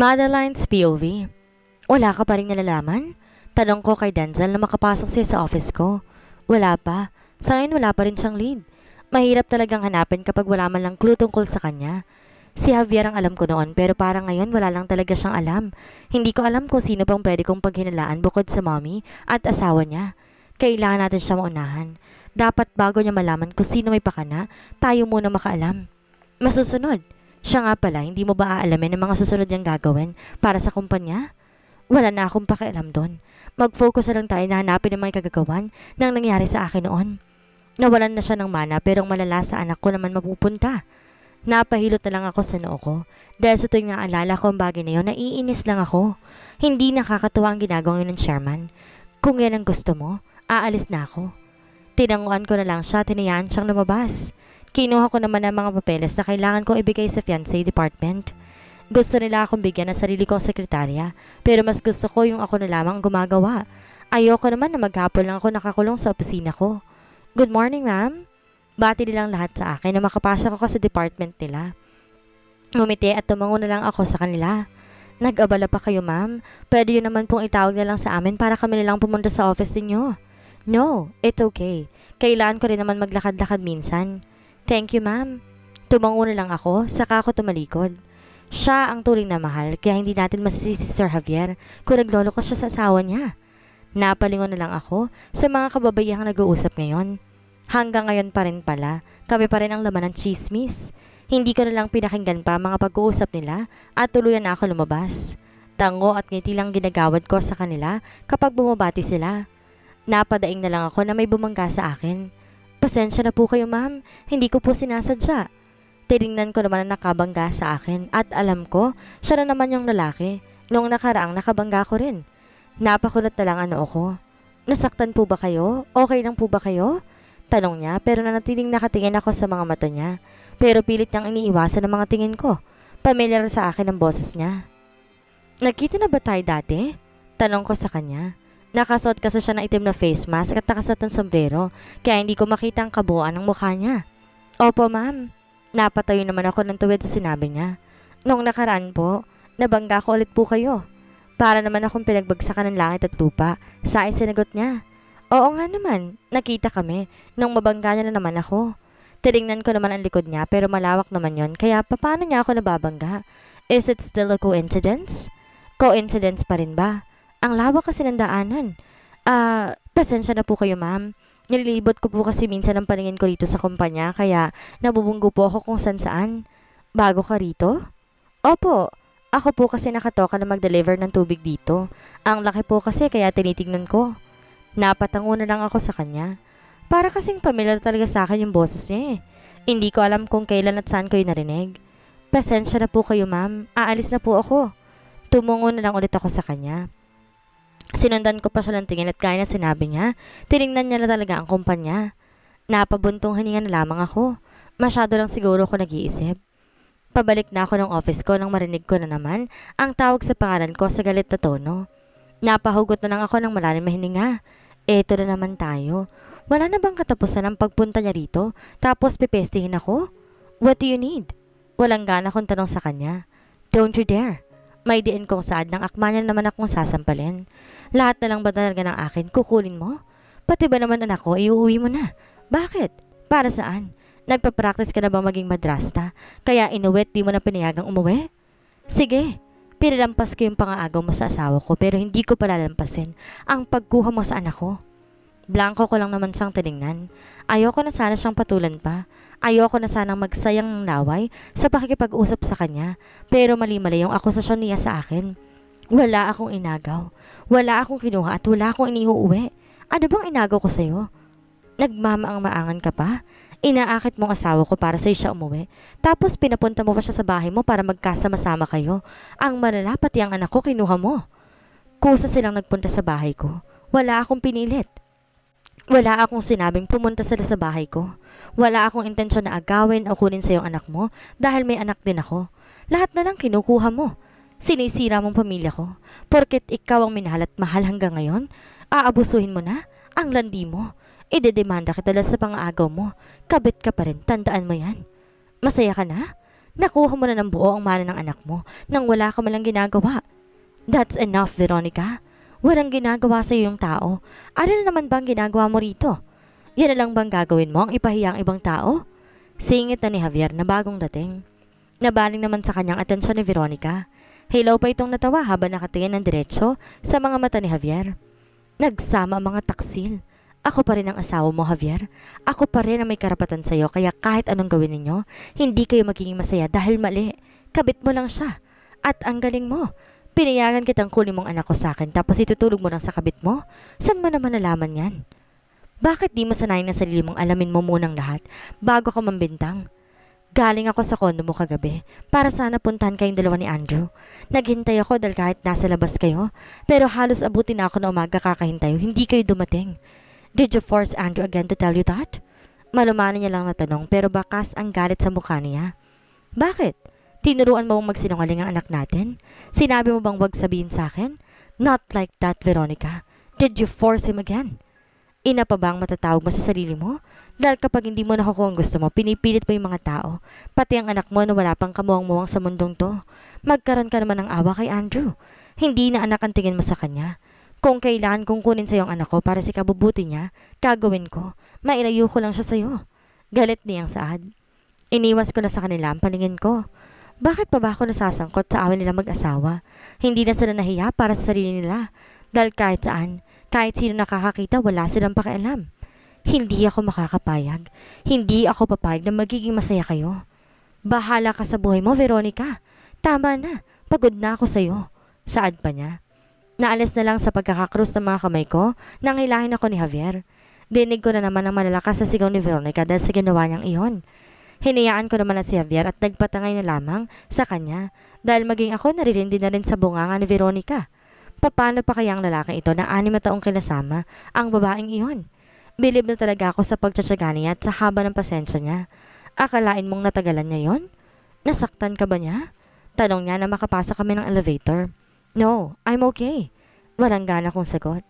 Madeline's POV. Wala ka pa rin nalalaman? Tanong ko kay Denzel na makapasok siya sa office ko. Wala pa. Sa ngayon wala pa rin siyang lead. Mahirap talagang hanapin kapag wala man lang clue tungkol sa kanya. Si Javier ang alam ko noon pero parang ngayon wala lang talaga siyang alam. Hindi ko alam kung sino pang pwede kong paghinalaan bukod sa mommy at asawa niya. Kailangan natin siya maunahan. Dapat bago niya malaman kung sino may pakana, tayo muna makaalam. Masusunod. Siya nga pala, hindi mo ba aalamin ang mga susunod niyang gagawin para sa kumpanya? Wala na akong pakialam doon. Mag-focus na lang tayo na hanapin ang mga kagagawan ng nangyari sa akin noon. Nawalan na siya ng mana pero ang malala sa anak ko naman mapupunta. Napahilot na lang ako sa noo ko. Dahil sa tuwing naalala ko ang bagay na yun, naiinis lang ako. Hindi nakakatuwa ang ginagawa ng chairman. Kung yan ang gusto mo, aalis na ako. Tinanguan ko na lang siya, tinayaan siyang lumabas. Kinuha ko naman ang mga papeles na kailangan kong ibigay sa fiancé department. Gusto nila akong bigyan ng sarili kong sekretarya, pero mas gusto ko yung ako na lamang gumagawa. Ayoko naman na maghapon lang ako nakakulong sa opisina ko. Good morning, ma'am. Bati nilang lahat sa akin na makapasok ako sa department nila. Ngumiti at tumango na lang ako sa kanila. Nag-abala pa kayo, ma'am. Pwede yun naman pong itawag na lang sa amin para kami nilang pumunta sa office ninyo. No, it's okay. Kailangan ko rin naman maglakad-lakad minsan. Thank you, ma'am. Tumango na lang ako, saka ako tumalikod. Siya ang turing na mahal, kaya hindi natin masisisi si Sir Javier kung naglolo ko siya sa asawa niya. Napalingon na lang ako sa mga kababayang nag-uusap ngayon. Hanggang ngayon pa rin pala, kami pa rin ang laman ng chismis. Hindi ko na lang pinakinggan pa mga pag-uusap nila at tuluyan na ako lumabas. Tango at ngiti lang ginagawad ko sa kanila kapag bumabati sila. Napadaing na lang ako na may bumangga sa akin. Pasensya na po kayo ma'am, hindi ko po sinasadya. Tinignan ko naman na nakabangga sa akin at alam ko, siya na naman yung lalaki. Noong nakaraang nakabangga ko rin. Napakunot na lang ano ako. Nasaktan po ba kayo? Okay lang po ba kayo? Tanong niya pero nanatiling nakatingin ako sa mga mata niya. Pero pilit niyang iniiwasan ang mga tingin ko. Pamilyar sa akin ang boses niya. Nagkita na ba tayo dati? Tanong ko sa kanya. Nakasuot kasi siya ng itim na face mask at nakasuot ng sombrero, kaya hindi ko makita ang kabuuan ng mukha niya. Opo, ma'am. Napatayo naman ako ng tuwid sa sinabi niya. Noong nakaraan po, nabangga ko ulit po kayo. Para naman akong pinagbagsakan ng langit at lupa. Sa ay sinagot niya. Oo nga naman, nakita kami. Nung mabangga niya na naman ako. Tinignan ko naman ang likod niya pero malawak naman yon kaya paano niya ako nababangga? Is it still a coincidence? Coincidence pa rin ba? Ang lawak kasi ng daanan. Ah, uh, pasensya na po kayo ma'am. Nililibot ko po kasi minsan ang paningin ko rito sa kumpanya kaya nabubunggo po ako kung saan saan. Bago ka rito? Opo, ako po kasi nakatoka na mag-deliver ng tubig dito. Ang laki po kasi kaya tinitignan ko. Napatango na lang ako sa kanya. Para kasing pamilyar talaga sa akin yung boses niya eh. Hindi ko alam kung kailan at saan ko yung narinig. Pasensya na po kayo ma'am, aalis na po ako. Tumungo na lang ulit ako sa kanya. Sinundan ko pa siya ng tingin at kaya na sinabi niya, tiningnan niya na talaga ang kumpanya. Napabuntong hininga na lamang ako. Masyado lang siguro ko nag-iisip. Pabalik na ako ng office ko nang marinig ko na naman ang tawag sa pangalan ko sa galit na tono. Napahugot na lang ako ng malalim na hininga. Eto na naman tayo. Wala na bang katapusan ang pagpunta niya rito tapos pipestihin ako? What do you need? Walang gana kong tanong sa kanya. Don't you dare. May diin kong saad ng akma niya naman akong sasampalin. Lahat na lang ba talaga ng akin, kukunin mo? Pati ba naman anak ko, iuwi mo na? Bakit? Para saan? Nagpa-practice ka na ba maging madrasta? Kaya inuwit di mo na pinayagang umuwi? Sige, pinalampas ko yung pangaagaw mo sa asawa ko pero hindi ko palalampasin ang pagkuha mo sa anak ko. Blanco ko lang naman siyang tinignan. Ayoko na sana siyang patulan pa. Ayoko na sanang magsayang ng laway sa pakikipag-usap sa kanya, pero mali-mali yung akusasyon niya sa akin. Wala akong inagaw. Wala akong kinuha at wala akong iniuuwi. Ano bang inagaw ko sa'yo? Nagmamaang-maangan ka pa? Inaakit mong asawa ko para sa'yo siya umuwi. Tapos pinapunta mo pa siya sa bahay mo para magkasama-sama kayo. Ang malala pati ang anak ko kinuha mo. Kusa silang nagpunta sa bahay ko. Wala akong pinilit. Wala akong sinabing pumunta sila sa bahay ko. Wala akong intensyon na agawin o kunin sa iyong anak mo dahil may anak din ako. Lahat na lang kinukuha mo. Sinisira mong pamilya ko. Porket ikaw ang minahal at mahal hanggang ngayon, aabusuhin mo na ang landi mo. Idedemanda kita dahil sa pang-aagaw mo. Kabit ka pa rin, tandaan mo yan. Masaya ka na? Nakuha mo na ng buo ang mana ng anak mo nang wala ka malang ginagawa. That's enough, Veronica. Walang ginagawa sa yung tao. Ano na naman bang ginagawa mo rito? Yan na lang bang gagawin mo ang ipahiya ang ibang tao? Singit na ni Javier na bagong dating. Nabaling naman sa kanyang atensyon ni Veronica. Hello pa itong natawa habang nakatingin ng diretsyo sa mga mata ni Javier. Nagsama mga taksil. Ako pa rin ang asawa mo, Javier. Ako pa rin ang may karapatan sa'yo kaya kahit anong gawin ninyo, hindi kayo magiging masaya dahil mali. Kabit mo lang siya. At ang galing mo. Pinayagan kitang kunin mong anak ko sa akin tapos itutulog mo lang sa kabit mo? San mo naman nalaman yan? Bakit di mo sanayin na sarili mong alamin mo munang lahat bago ka mambintang? Galing ako sa kondo mo kagabi para sana puntahan kayong dalawa ni Andrew. Naghintay ako dahil kahit nasa labas kayo, pero halos abutin na ako na umaga kakahintay, hindi kayo dumating. Did you force Andrew again to tell you that? Malumanan niya lang na tanong pero bakas ang galit sa mukha niya. Bakit? Tinuruan mo bang magsinungaling ang anak natin? Sinabi mo bang wag sabihin sa akin? Not like that, Veronica. Did you force him again? Ina pa ba ang matatawag mo sa sarili mo? Dahil kapag hindi mo nakukuha ang gusto mo, pinipilit mo yung mga tao. Pati ang anak mo na wala pang kamuwang-muwang sa mundong to. Magkaroon ka naman ng awa kay Andrew. Hindi na anak ang tingin mo sa kanya. Kung kailangan kong kunin sa yung anak ko para sa kabubuti niya, gagawin ko. Mailayo ko lang siya sa iyo. Galit niyang saad. Iniwas ko na sa kanila ang paningin ko. Bakit pa ba ako nasasangkot sa awin nila mag-asawa? Hindi na sila nahiya para sa sarili nila. Dahil kahit saan, kahit sino nakakakita, wala silang pakialam. Hindi ako makakapayag. Hindi ako papayag na magiging masaya kayo. Bahala ka sa buhay mo, Veronica. Tama na. Pagod na ako sa iyo. Saad pa niya. Naalis na lang sa pagkakakrus ng mga kamay ko nang hilahin ako ni Javier. Dinig ko na naman ang malalakas sa sigaw ni Veronica dahil sa ginawa niyang iyon. Hinayaan ko naman na si Javier at nagpatangay na lamang sa kanya dahil maging ako naririndi na rin sa bunganga ni Veronica. Paano pa kaya ang lalaking ito na anim na taong kinasama ang babaeng iyon? Bilib na talaga ako sa pagtsatsaga niya at sa haba ng pasensya niya. Akalain mong natagalan niya yon? Nasaktan ka ba niya? Tanong niya na makapasa kami ng elevator. No, I'm okay. Walang gana kong sagot.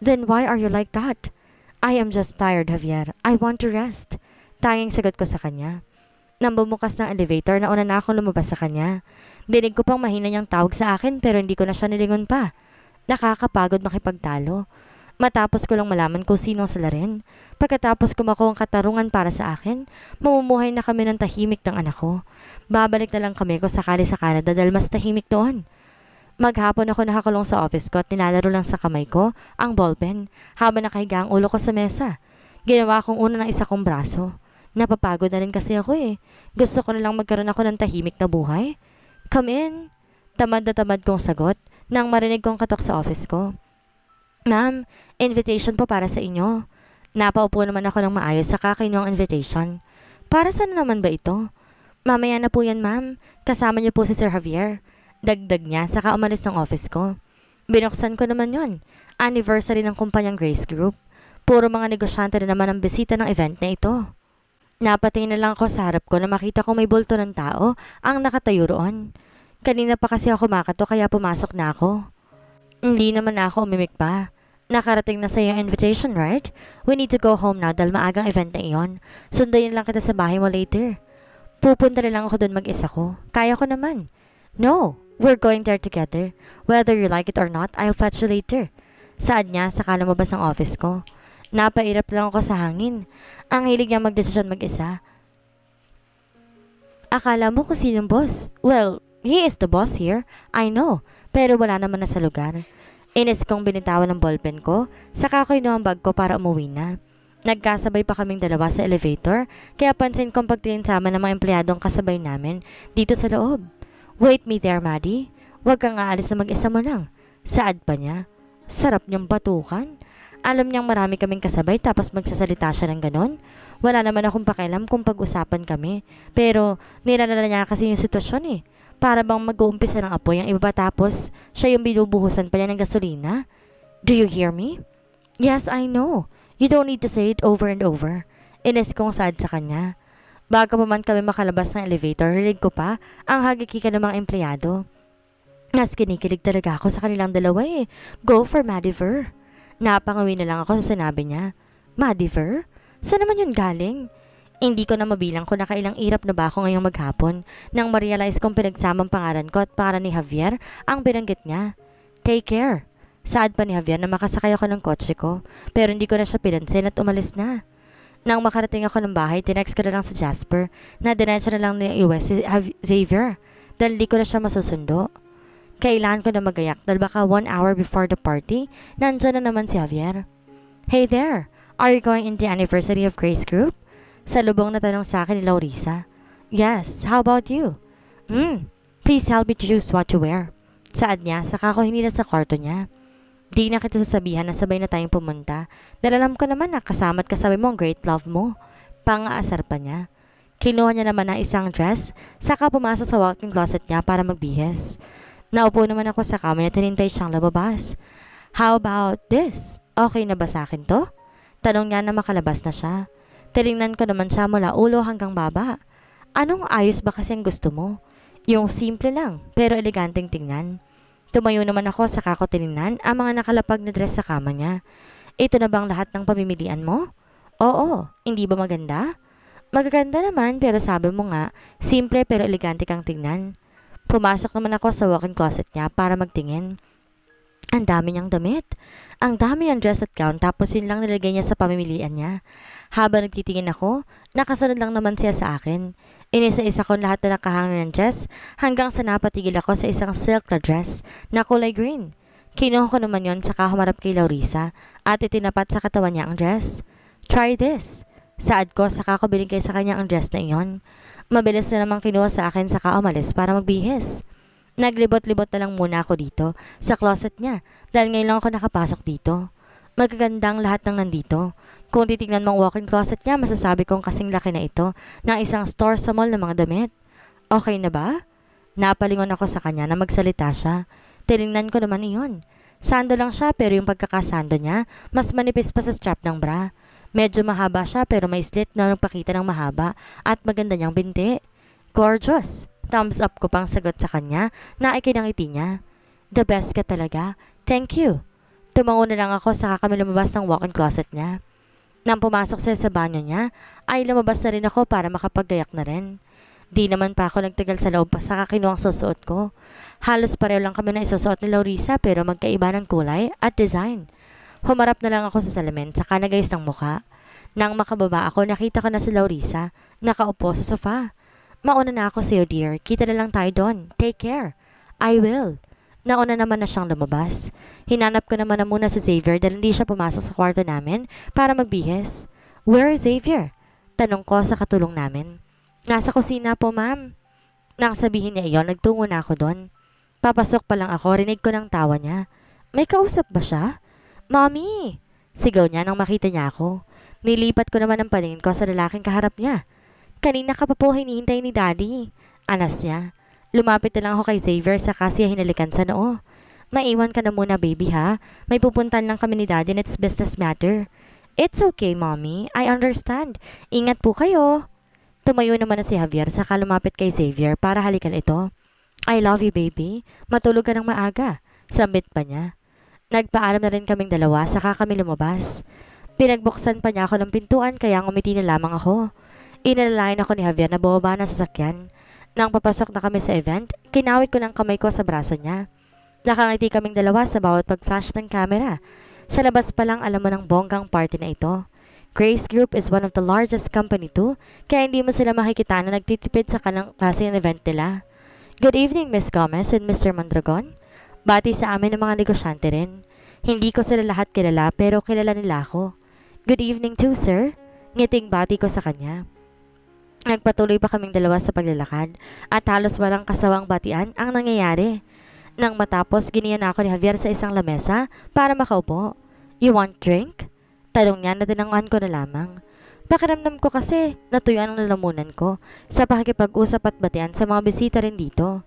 Then why are you like that? I am just tired, Javier. I want to rest. Tanging sagot ko sa kanya. Nang bumukas ng elevator, nauna na akong lumabas sa kanya. Dinig ko pang mahina niyang tawag sa akin pero hindi ko na siya nilingon pa. Nakakapagod makipagtalo. Matapos ko lang malaman kung sino sila rin. Pagkatapos kumako ang katarungan para sa akin, mamumuhay na kami ng tahimik ng anak ko. Babalik na lang kami kung sakali sa Canada dahil mas tahimik doon. Maghapon ako nakakulong sa office ko at nilalaro lang sa kamay ko ang ballpen habang nakahiga ang ulo ko sa mesa. Ginawa kong una ng isa kong braso. Napapagod na rin kasi ako eh. Gusto ko na lang magkaroon ako ng tahimik na buhay. Come in. Tamad na tamad kong sagot nang marinig kong katok sa office ko. Ma'am, invitation po para sa inyo. Napaupo naman ako ng maayos sa kakinuang invitation. Para saan naman ba ito? Mamaya na po yan, ma'am. Kasama niyo po si Sir Javier. Dagdag niya, saka umalis ng office ko. Binuksan ko naman yon. Anniversary ng kumpanyang Grace Group. Puro mga negosyante na naman ang bisita ng event na ito. Napatingin na lang ako sa harap ko na makita ko may bulto ng tao ang nakatayo roon. Kanina pa kasi ako makato kaya pumasok na ako. Hindi naman na ako umimik pa. Nakarating na sa iyo invitation, right? We need to go home now dahil maagang event na iyon. Sundayin lang kita sa bahay mo later. Pupunta na lang ako doon mag-isa ko. Kaya ko naman. No, We're going there together. Whether you like it or not, I'll fetch you later. Saad niya sa lumabas ng office ko. Napairap lang ako sa hangin. Ang hilig niya magdesisyon mag-isa. Akala mo kung sinong boss? Well, he is the boss here. I know. Pero wala naman na sa lugar. Inis kong binitawan ng ballpen ko, saka ko ang bag ko para umuwi na. Nagkasabay pa kaming dalawa sa elevator, kaya pansin kong pagtingin sama ng mga empleyadong kasabay namin dito sa loob. Wait me there, Maddie. Huwag kang aalis na mag-isa mo lang. Saad pa niya. Sarap niyang batukan. Alam niyang marami kaming kasabay tapos magsasalita siya ng ganon. Wala naman akong pakialam kung pag-usapan kami. Pero nilalala niya kasi yung sitwasyon eh. Para bang mag-uumpisa ng apoy ang iba tapos siya yung binubuhusan pa niya ng gasolina. Do you hear me? Yes, I know. You don't need to say it over and over. Ines kong saad sa kanya. Bago pa man kami makalabas ng elevator, rinig ko pa ang hagikika ng mga empleyado. Nas kinikilig talaga ako sa kanilang dalawa eh. Go for Madiver. Napangawi na lang ako sa sinabi niya. Madiver? Saan naman yun galing? Hindi ko na mabilang kung nakailang irap na ba ako ngayong maghapon nang ma-realize kong pinagsamang pangalan ko at para ni Javier ang binanggit niya. Take care. Saad pa ni Javier na makasakay ako ng kotse ko pero hindi ko na siya pinansin at umalis na. Nang makarating ako ng bahay, tinext ko na lang sa Jasper na dinensya na lang ni iwas si Xavier dahil di ko na siya masusundo. Kailangan ko na magayak dahil baka one hour before the party, nandyan na naman si Javier. Hey there! Are you going in the anniversary of Grace Group? Sa lubong na tanong sa akin ni Laurisa. Yes, how about you? Hmm, please help me choose what to wear. Saad niya, saka ko hinila sa kwarto niya. Di na kita sasabihan na sabay na tayong pumunta. Dahil alam ko naman na kasama't kasabi mo ang great love mo. Pangaasar pa niya. Kinuha niya naman ng isang dress, saka pumasok sa walk-in closet niya para magbihis. Naupo naman ako sa kama at hinintay siyang lababas. How about this? Okay na ba sa akin to? Tanong niya na makalabas na siya. Tinignan ko naman siya mula ulo hanggang baba. Anong ayos ba kasi ang gusto mo? Yung simple lang, pero eleganteng tingnan. Tumayo naman ako sa kako tinignan ang mga nakalapag na dress sa kama niya. Ito na bang lahat ng pamimilian mo? Oo, hindi ba maganda? Magaganda naman pero sabi mo nga, simple pero elegante kang tingnan. Pumasok naman ako sa walk-in closet niya para magtingin. Ang dami niyang damit. Ang dami niyang dress at gown tapos yun lang nilagay niya sa pamimilian niya. Habang nagtitingin ako, nakasunod lang naman siya sa akin. Inisa-isa ko lahat na nakahangin ng dress hanggang sa napatigil ako sa isang silk na dress na kulay green. Kinuha ko naman yon saka humarap kay Laurisa at itinapat sa katawan niya ang dress. Try this. Saad ko saka ko binigay sa kanya ang dress na iyon. Mabilis na naman kinuha sa akin saka umalis para magbihis. Naglibot-libot na lang muna ako dito sa closet niya dahil ngayon lang ako nakapasok dito. Magagandang lahat ng nandito. Kung titignan mong walk-in closet niya, masasabi kong kasing laki na ito ng isang store sa mall ng mga damit. Okay na ba? Napalingon ako sa kanya na magsalita siya. Tinignan ko naman iyon. Sando lang siya pero yung pagkakasando niya, mas manipis pa sa strap ng bra. Medyo mahaba siya pero may slit na nagpakita ng mahaba at maganda niyang binti. Gorgeous! Thumbs up ko pang sagot sa kanya na ikinangiti niya. The best ka talaga. Thank you. Tumango na lang ako sa kami lumabas ng walk-in closet niya. Nang pumasok siya sa banyo niya, ay lumabas na rin ako para makapaggayak na rin. Di naman pa ako nagtagal sa loob sa kakinuang susuot ko. Halos pareho lang kami na isusuot ni Laurisa pero magkaiba ng kulay at design. Humarap na lang ako sa salamin sa kanagayos ng muka. Nang makababa ako, nakita ko na si Laurisa, nakaupo sa sofa. Mauna na ako sa'yo dear, kita na lang tayo doon. Take care. I will. Nauna naman na siyang lumabas. Hinanap ko naman na muna si Xavier dahil hindi siya pumasok sa kwarto namin para magbihis. Where is Xavier? Tanong ko sa katulong namin. Nasa kusina po, ma'am. Nang sabihin niya iyon, nagtungo na ako doon. Papasok pa lang ako, rinig ko ng tawa niya. May kausap ba siya? Mommy! Sigaw niya nang makita niya ako. Nilipat ko naman ang paningin ko sa lalaking kaharap niya. Kanina ka pa po hinihintay ni Daddy. Anas niya. Lumapit na lang ako kay Xavier sa kasi hinalikan sa noo. Maiwan ka na muna baby ha. May pupuntan lang kami ni daddy and it's business matter. It's okay mommy. I understand. Ingat po kayo. Tumayo naman na si Javier saka lumapit kay Xavier para halikan ito. I love you baby. Matulog ka ng maaga. Sambit pa niya. Nagpaalam na rin kaming dalawa saka kami lumabas. Pinagbuksan pa niya ako ng pintuan kaya ngumiti na lamang ako. Inalalayan ako ni Javier na bumaba na sa sakyan. Nang papasok na kami sa event, kinawit ko ng kamay ko sa braso niya. Nakangiti kaming dalawa sa bawat pag-flash ng camera. Sa labas pa lang alam mo ng bonggang party na ito. Grace Group is one of the largest company too, kaya hindi mo sila makikita na nagtitipid sa kanang klase ng event nila. Good evening, Miss Gomez and Mr. Mondragon. Bati sa amin ng mga negosyante rin. Hindi ko sila lahat kilala pero kilala nila ako. Good evening too, sir. Ngiting bati ko sa kanya. Nagpatuloy pa kaming dalawa sa paglalakad at halos walang kasawang batian ang nangyayari. Nang matapos, giniyan ako ni Javier sa isang lamesa para makaupo. You want drink? Tanong niya na tinanguan ko na lamang. Pakiramdam ko kasi natuyuan ang lalamunan ko sa pakikipag-usap at batian sa mga bisita rin dito.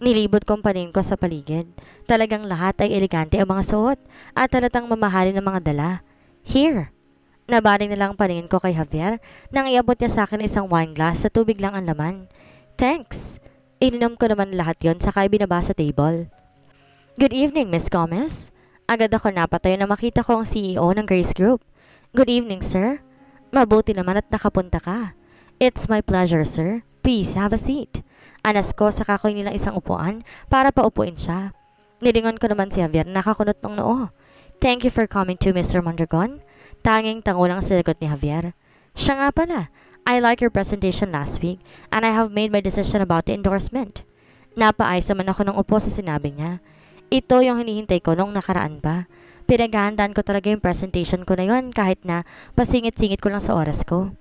Nilibot kong panin ko sa paligid. Talagang lahat ay elegante ang mga suot at talatang mamahalin ng mga dala. Here! Nabaling na lang paningin ko kay Javier nang iabot niya sa akin isang wine glass sa tubig lang ang laman. Thanks! Ininom ko naman lahat yon saka ibinaba sa table. Good evening, Miss Gomez. Agad ako napatayo na makita ko ang CEO ng Grace Group. Good evening, sir. Mabuti naman at nakapunta ka. It's my pleasure, sir. Please have a seat. Anas ko sa kakoy nilang isang upuan para paupuin siya. Nilingon ko naman si Javier nakakunot ng noo. Thank you for coming to Mr. Mondragon. Tanging tango lang sinagot ni Javier. Siya nga pala. I like your presentation last week and I have made my decision about the endorsement. Napaayos naman ako ng upo sa sinabi niya. Ito yung hinihintay ko nung nakaraan pa. Pinaghahandaan ko talaga yung presentation ko na yon kahit na pasingit-singit ko lang sa oras ko.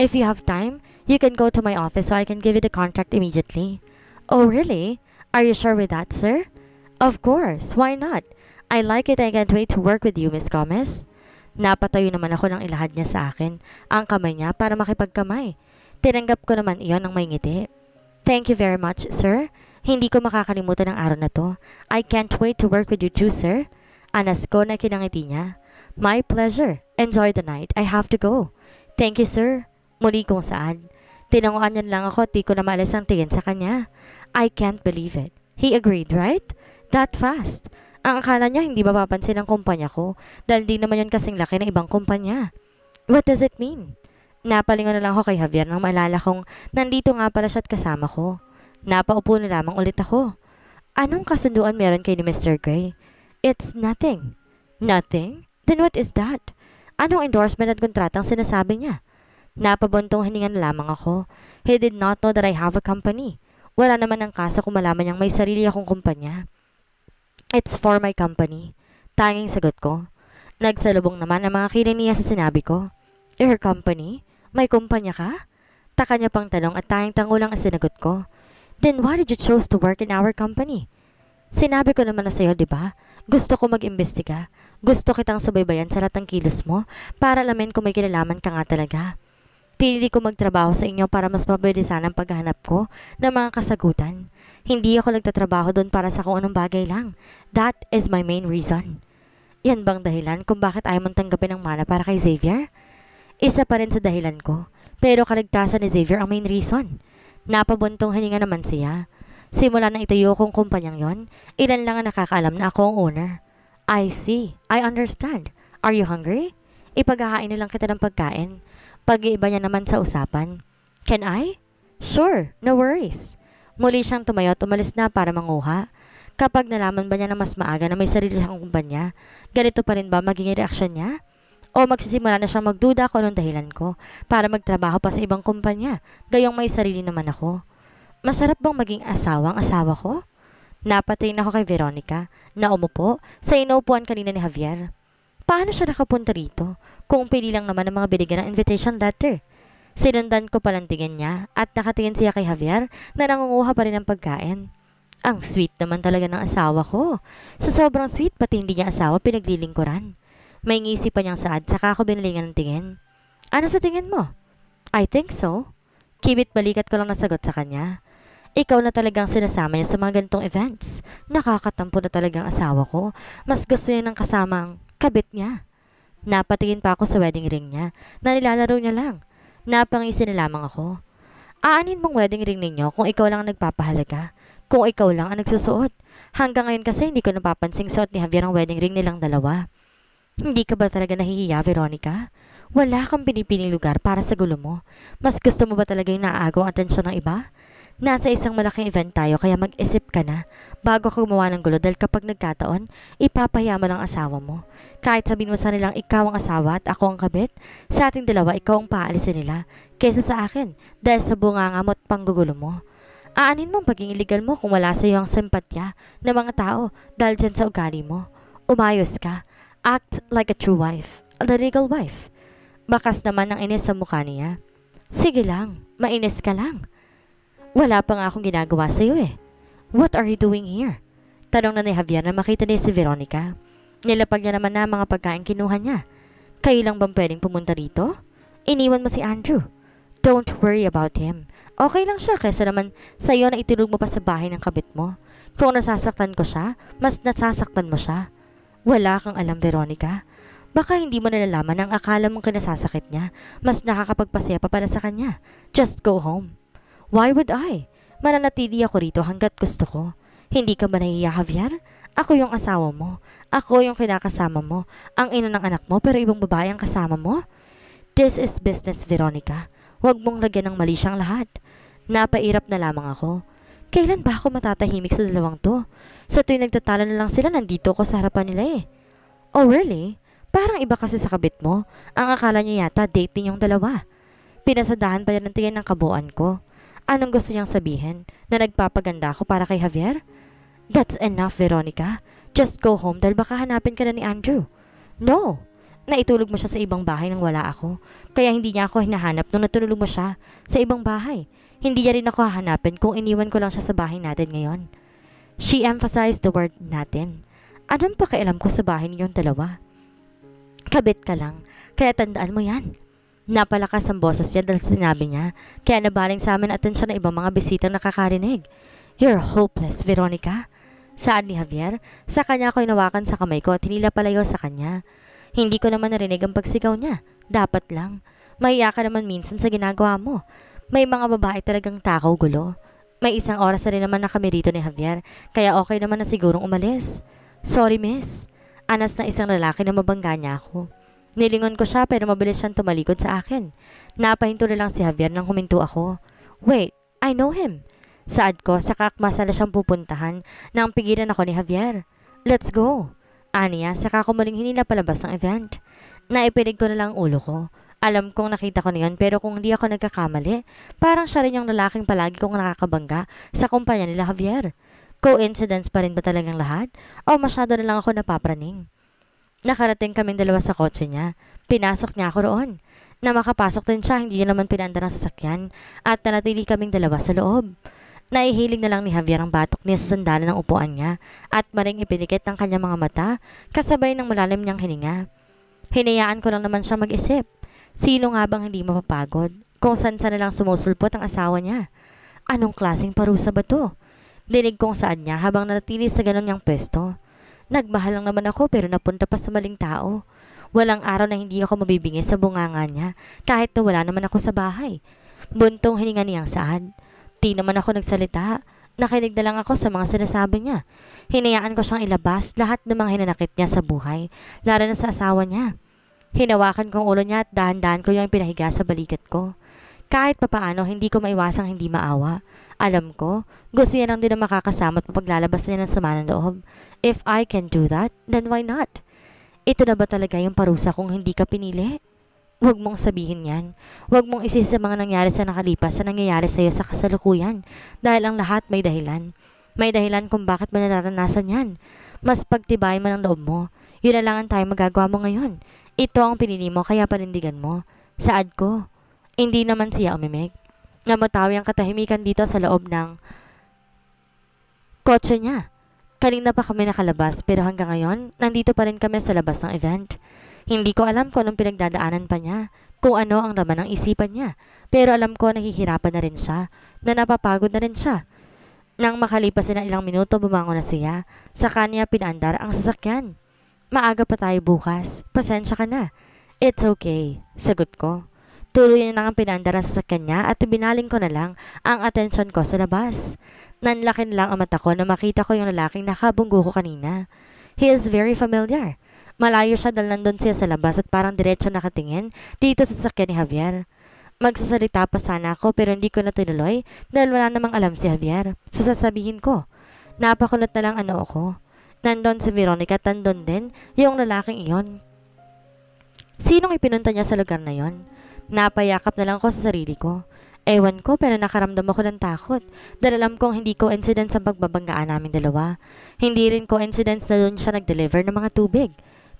If you have time, you can go to my office so I can give you the contract immediately. Oh, really? Are you sure with that, sir? Of course. Why not? I like it. I can't wait to work with you, Miss Gomez. Napatayo naman ako ng ilahad niya sa akin, ang kamay niya para makipagkamay. Tinanggap ko naman iyon ng may ngiti. Thank you very much, sir. Hindi ko makakalimutan ang araw na to. I can't wait to work with you too, sir. Anas ko na kinangiti niya. My pleasure. Enjoy the night. I have to go. Thank you, sir. Muli kong saan. Tinanguan niya lang ako at di ko na maalas ang tingin sa kanya. I can't believe it. He agreed, right? That fast. Ang akala niya hindi mapapansin ang kumpanya ko dahil di naman yun kasing laki ng ibang kumpanya. What does it mean? Napalingon na lang ako kay Javier nang maalala kong nandito nga pala siya at kasama ko. Napaupo na lamang ulit ako. Anong kasunduan meron kay ni Mr. Gray? It's nothing. Nothing? Then what is that? Anong endorsement at kontratang sinasabi niya? Napabuntong hiningan na lamang ako. He did not know that I have a company. Wala naman ang kaso kung malaman niyang may sarili akong kumpanya. It's for my company. Tanging sagot ko. Nagsalubong naman ang mga kilay niya sa sinabi ko. Your company? May kumpanya ka? Taka niya pang tanong at tanging tango lang ang sinagot ko. Then why did you choose to work in our company? Sinabi ko naman na sa'yo, di ba? Gusto ko mag-imbestiga. Gusto kitang subaybayan sa lahat ng kilos mo para alamin kung may kinalaman ka nga talaga. Pinili ko magtrabaho sa inyo para mas mabilisan ang paghahanap ko ng mga kasagutan. Hindi ako nagtatrabaho doon para sa kung anong bagay lang. That is my main reason. Yan bang dahilan kung bakit ayaw mong tanggapin ang mana para kay Xavier? Isa pa rin sa dahilan ko. Pero kaligtasan ni Xavier ang main reason. Napabuntong hininga naman siya. Simula na itayo kong kumpanyang yon, ilan lang ang nakakaalam na ako ang owner. I see. I understand. Are you hungry? Ipaghahain na lang kita ng pagkain. Pag-iiba niya naman sa usapan. Can I? Sure, no worries. Muli siyang tumayo at umalis na para manguha. Kapag nalaman ba niya na mas maaga na may sarili siyang kumpanya, ganito pa rin ba magiging reaksyon niya? O magsisimula na siyang magduda kung anong dahilan ko para magtrabaho pa sa ibang kumpanya, gayong may sarili naman ako. Masarap bang maging asawa ang asawa ko? Napatingin ako kay Veronica na umupo sa inuupuan kanina ni Javier. Paano siya nakapunta rito kung pili lang naman ng mga binigyan ng invitation letter? Sinundan ko palang tingin niya at nakatingin siya kay Javier na nangunguha pa rin ng pagkain. Ang sweet naman talaga ng asawa ko. Sa sobrang sweet, pati hindi niya asawa pinaglilingkuran. May ngisi pa niyang saad, saka ako binilingan ng tingin. Ano sa tingin mo? I think so. Kibit balikat ko lang nasagot sa kanya. Ikaw na talagang sinasama niya sa mga ganitong events. Nakakatampo na talagang asawa ko. Mas gusto niya ng kasamang kabit niya. Napatingin pa ako sa wedding ring niya na nilalaro niya lang. Napangisi na lamang ako. Aanin mong wedding ring ninyo kung ikaw lang ang nagpapahalaga. Kung ikaw lang ang nagsusuot. Hanggang ngayon kasi hindi ko napapansing suot ni Javier ang wedding ring nilang dalawa. Hindi ka ba talaga nahihiya, Veronica? Wala kang pinipiling lugar para sa gulo mo. Mas gusto mo ba talaga yung naaagaw ang atensyon ng iba? Nasa isang malaking event tayo kaya mag-isip ka na bago ka gumawa ng gulo dahil kapag nagkataon, ipapahiya mo ng asawa mo. Kahit sabihin mo sa nilang ikaw ang asawa at ako ang kabit, sa ating dalawa ikaw ang paalisin nila kaysa sa akin dahil sa bunganga mo at panggugulo mo. Aanin mong pagiging illegal mo kung wala sa iyo ang simpatya ng mga tao dahil dyan sa ugali mo. Umayos ka Act like a true wife, a legal wife. Bakas naman ang inis sa mukha niya. Sige lang, mainis ka lang. Wala pa nga akong ginagawa sa'yo eh. What are you doing here? Tanong na ni Javier na makita niya si Veronica. Nilapag niya naman na mga pagkain kinuha niya. Kayo lang bang pwedeng pumunta rito? Iniwan mo si Andrew. Don't worry about him. Okay lang siya kaysa naman sa'yo na itulog mo pa sa bahay ng kabit mo. Kung nasasaktan ko siya, mas nasasaktan mo siya. Wala kang alam, Veronica. Baka hindi mo nalalaman ang akala mong kinasasakit niya. Mas nakakapagpasaya pa pala sa kanya. Just go home. Why would I? Mananatili ako rito hanggat gusto ko. Hindi ka ba nahiya, Javier? Ako yung asawa mo. Ako yung kinakasama mo. Ang ina ng anak mo pero ibang babae ang kasama mo? This is business, Veronica. Huwag mong lagyan ng mali siyang lahat. Napairap na lamang ako. Kailan ba ako matatahimik sa dalawang to? Sa tuwing nagtatalo na lang sila, nandito ako sa harapan nila eh. Oh, really? Parang iba kasi sa kabit mo. Ang akala niya yata dating yung dalawa. Pinasadahan pa niya ng tingin ng kabuuan ko. Anong gusto niyang sabihin? Na nagpapaganda ako para kay Javier? That's enough, Veronica. Just go home dahil baka hanapin ka na ni Andrew. No! Naitulog mo siya sa ibang bahay nang wala ako. Kaya hindi niya ako hinahanap nung natulog mo siya sa ibang bahay. Hindi niya rin ako hahanapin kung iniwan ko lang siya sa bahay natin ngayon. She emphasized the word natin. Anong pakialam ko sa bahay ninyong dalawa? Kabit ka lang, kaya tandaan mo yan. Napalakas ang boses niya dahil sinabi niya, kaya nabaling sa amin atensyon ng ibang mga bisitang nakakarinig. You're hopeless, Veronica. Saan ni Javier? Sa kanya ako inawakan sa kamay ko at hinila palayo sa kanya. Hindi ko naman narinig ang pagsigaw niya. Dapat lang. Maiya ka naman minsan sa ginagawa mo. May mga babae talagang takaw gulo. May isang oras na rin naman na kami rito ni Javier, kaya okay naman na sigurong umalis. Sorry, miss. Anas na isang lalaki na mabangga niya ako. Nilingon ko siya pero mabilis siyang tumalikod sa akin. Napahinto na lang si Javier nang huminto ako. Wait, I know him. Saad ko, sa kakmasala siyang pupuntahan nang pigilan ako ni Javier. Let's go. Aniya, saka ko muling hinila palabas ng event. Naipinig ko na lang ulo ko. Alam kong nakita ko na pero kung hindi ako nagkakamali, parang siya rin yung lalaking palagi kong nakakabangga sa kumpanya nila Javier. Coincidence pa rin ba talagang lahat? O masyado na lang ako napapraning? Nakarating kaming dalawa sa kotse niya. Pinasok niya ako roon. Na makapasok din siya, hindi niya naman pinanda ng sasakyan at nanatili kaming dalawa sa loob. Naihiling na lang ni Javier ang batok niya sa sandalan ng upuan niya at maring ipinikit ang kanyang mga mata kasabay ng malalim niyang hininga. Hinayaan ko lang naman siya mag-isip. Sino nga bang hindi mapapagod kung saan na lang sumusulpot ang asawa niya? Anong klaseng parusa ba to? Dinig kong saan niya habang nanatili sa ganun niyang pwesto. Nagmahal lang naman ako pero napunta pa sa maling tao. Walang araw na hindi ako mabibingis sa bunganga niya kahit na wala naman ako sa bahay. Buntong hininga niyang saad. Di naman ako nagsalita. Nakinig na lang ako sa mga sinasabi niya. Hinayaan ko siyang ilabas lahat ng mga hinanakit niya sa buhay, lalo na sa asawa niya. Hinawakan kong ulo niya at dahan-dahan ko yung pinahiga sa balikat ko. Kahit papaano, hindi ko maiwasang hindi maawa. Alam ko, gusto niya lang din na makakasama at mapaglalabas niya ng sama ng loob. If I can do that, then why not? Ito na ba talaga yung parusa kung hindi ka pinili? Huwag mong sabihin yan. Huwag mong isisi sa mga nangyari sa nakalipas sa nangyayari sa iyo sa kasalukuyan. Dahil ang lahat may dahilan. May dahilan kung bakit mo nararanasan yan. Mas pagtibay mo ng loob mo. Yun na lang ang tayo magagawa mo ngayon. Ito ang pinili mo kaya panindigan mo. Saad ko. Hindi naman siya umimik. Namatawi ang katahimikan dito sa loob ng kotse niya. Kanina pa kami nakalabas pero hanggang ngayon, nandito pa rin kami sa labas ng event. Hindi ko alam kung anong pinagdadaanan pa niya, kung ano ang laman ng isipan niya. Pero alam ko nahihirapan na rin siya, na napapagod na rin siya. Nang makalipas na ilang minuto, bumangon na siya. Sa kanya pinandar ang sasakyan. Maaga pa tayo bukas. Pasensya ka na. It's okay. Sagot ko. Tuloy na ang pinandar ang sasakyan niya at binaling ko na lang ang atensyon ko sa labas. Nanlakin lang ang mata ko na makita ko yung lalaking nakabunggo ko kanina. He is very familiar. Malayo siya dahil nandun siya sa labas at parang diretso nakatingin dito sa sakyan ni Javier. Magsasalita pa sana ako pero hindi ko na tinuloy dahil wala namang alam si Javier. Sasasabihin ko, napakulot na lang ano ako. Nandun si Veronica at nandun din yung lalaking iyon. Sinong ipinunta niya sa lugar na yon? Napayakap na lang ako sa sarili ko. Ewan ko pero nakaramdam ako ng takot dahil alam kong hindi coincidence ang pagbabanggaan namin dalawa. Hindi rin coincidence na doon siya nag-deliver ng mga tubig.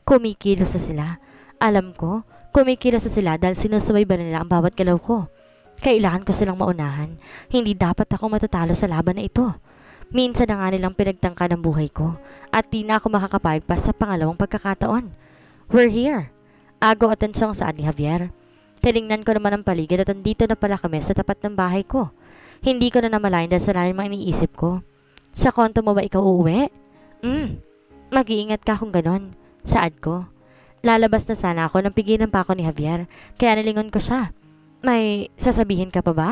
Kumikilos na sila. Alam ko, kumikilos na sila dahil sinusubayba nila ang bawat galaw ko. Kailangan ko silang maunahan. Hindi dapat ako matatalo sa laban na ito. Minsan na nga nilang pinagtangka ng buhay ko at di na ako makakapayag pa sa pangalawang pagkakataon. We're here. Ago atensyong saan ni Javier. Tinignan ko naman ang paligid at andito na pala kami sa tapat ng bahay ko. Hindi ko na namalayan dahil sa lalim mga iniisip ko. Sa konto mo ba ikaw uuwi? Hmm, mag-iingat ka kung ganon. Saad ko. Lalabas na sana ako nang pigilan pa ako ni Javier, kaya nalingon ko siya. May sasabihin ka pa ba?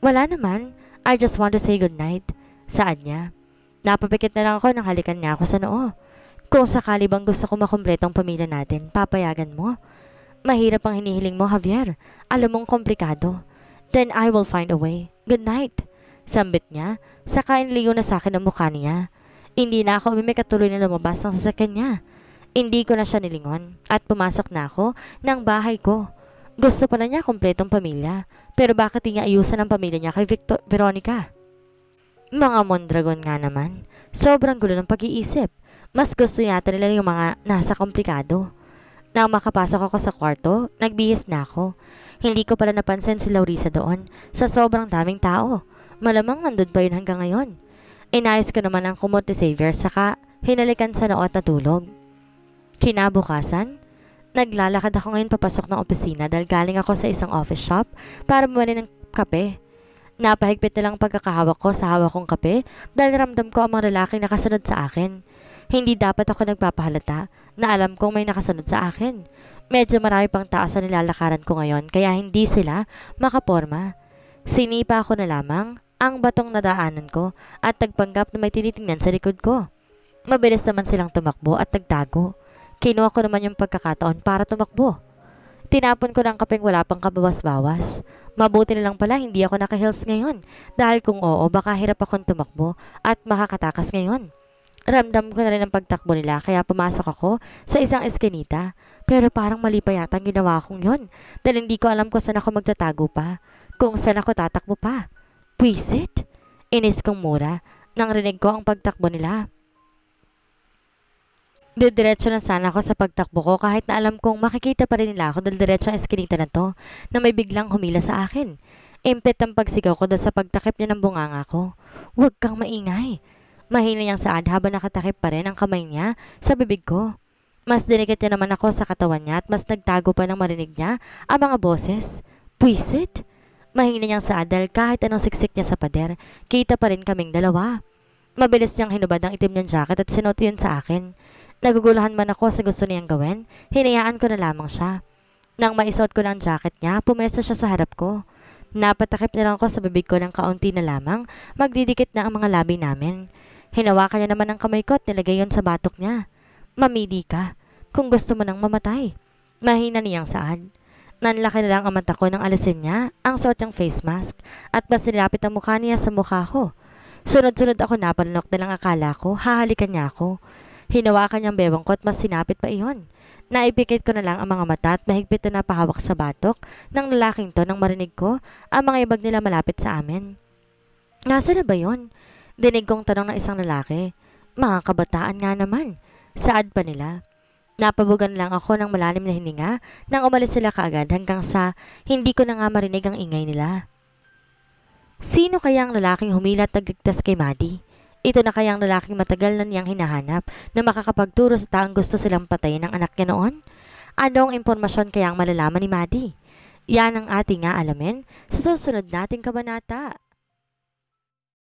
Wala naman. I just want to say good night. Saad niya. Napapikit na lang ako nang halikan niya ako sa noo. Kung sakali bang gusto ko makumpletong pamilya natin, papayagan mo. Mahirap ang hinihiling mo, Javier. Alam mong komplikado. Then I will find a way. Good night. Sambit niya, saka inliyo na sa akin ang mukha niya. Hindi na ako umimik at tuloy na lumabas ng sasakyan niya. Hindi ko na siya nilingon at pumasok na ako ng bahay ko. Gusto pala niya kompletong pamilya. Pero bakit niya ayusan ang pamilya niya kay Victor Veronica? Mga Mondragon nga naman. Sobrang gulo ng pag-iisip. Mas gusto yata nila yung mga nasa komplikado. Nang makapasok ako sa kwarto, nagbihis na ako. Hindi ko pala napansin si Laurisa doon sa sobrang daming tao. Malamang nandun pa yun hanggang ngayon. Inayos ko naman ang kumot ni Xavier saka hinalikan sa noot na tulog. Kinabukasan, naglalakad ako ngayon papasok ng opisina dahil galing ako sa isang office shop para bumili ng kape. Napahigpit na lang pagkakahawak ko sa hawak kong kape dahil ramdam ko ang mga lalaking nakasunod sa akin. Hindi dapat ako nagpapahalata na alam kong may nakasunod sa akin. Medyo marami pang tao sa nilalakaran ko ngayon kaya hindi sila makaporma. Sinipa ako na lamang ang batong nadaanan ko at nagpanggap na may tinitingnan sa likod ko. Mabilis naman silang tumakbo at nagtago. Kinuha ko naman yung pagkakataon para tumakbo. Tinapon ko ng kapeng wala pang kabawas-bawas. Mabuti na lang pala hindi ako naka-heels ngayon dahil kung oo baka hirap akong tumakbo at makakatakas ngayon. Ramdam ko na rin ang pagtakbo nila kaya pumasok ako sa isang eskinita. Pero parang mali pa yata ginawa kong yon dahil hindi ko alam kung saan ako magtatago pa. Kung saan ako tatakbo pa. Pwisit? Inis kong mura nang rinig ko ang pagtakbo nila. Didiretso na sana ako sa pagtakbo ko kahit na alam kong makikita pa rin nila ako dahil diretso ang eskinita na to na may biglang humila sa akin. Impet ang pagsigaw ko dahil sa pagtakip niya ng bunganga ko. Huwag kang maingay. Mahina niyang saad habang nakatakip pa rin ang kamay niya sa bibig ko. Mas dinikit niya naman ako sa katawan niya at mas nagtago pa ng marinig niya ang mga boses. Puisit? Mahina niyang saad dahil kahit anong siksik niya sa pader, kita pa rin kaming dalawa. Mabilis niyang hinubad ang itim niyang jacket at sinot yun sa akin. Nagugulahan man ako sa gusto niyang gawin, hinayaan ko na lamang siya. Nang maisuot ko ng jacket niya, pumesto siya sa harap ko. Napatakip na lang ako sa bibig ko ng kaunti na lamang, magdidikit na ang mga labi namin. Hinawakan niya naman ang kamay ko at nilagay yon sa batok niya. Mamili ka, kung gusto mo nang mamatay. Mahina niyang saad. Nanlaki na lang ang mata ko nang alisin niya ang suot niyang face mask at mas nilapit ang mukha niya sa mukha ko. Sunod-sunod ako napanunok na lang akala ko, hahalikan niya ako. Hinawakan niyang bewang ko at mas sinapit pa iyon. Naipikit ko na lang ang mga mata at mahigpit na napahawak sa batok ng lalaking to nang marinig ko ang mga ibag nila malapit sa amin. Nasa na ba yon? Dinig kong tanong ng isang lalaki. Mga kabataan nga naman. Saad pa nila? Napabugan lang ako ng malalim na hininga nang umalis sila kaagad hanggang sa hindi ko na nga marinig ang ingay nila. Sino kaya ang lalaking humila at nagligtas kay Maddie? Ito na kayang lalaking matagal na niyang hinahanap na makakapagturo sa taong gusto silang patayin ng anak niya noon? Anong impormasyon kaya ang malalaman ni Maddie? Yan ang ating nga alamin sa susunod nating kabanata.